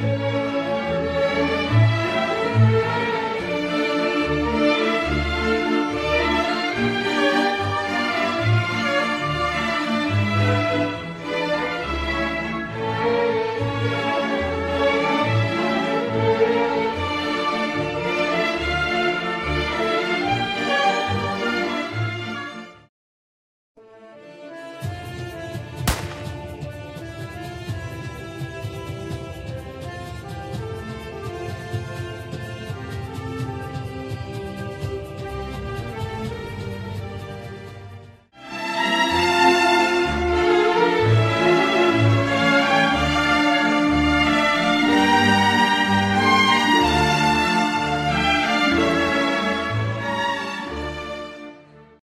Música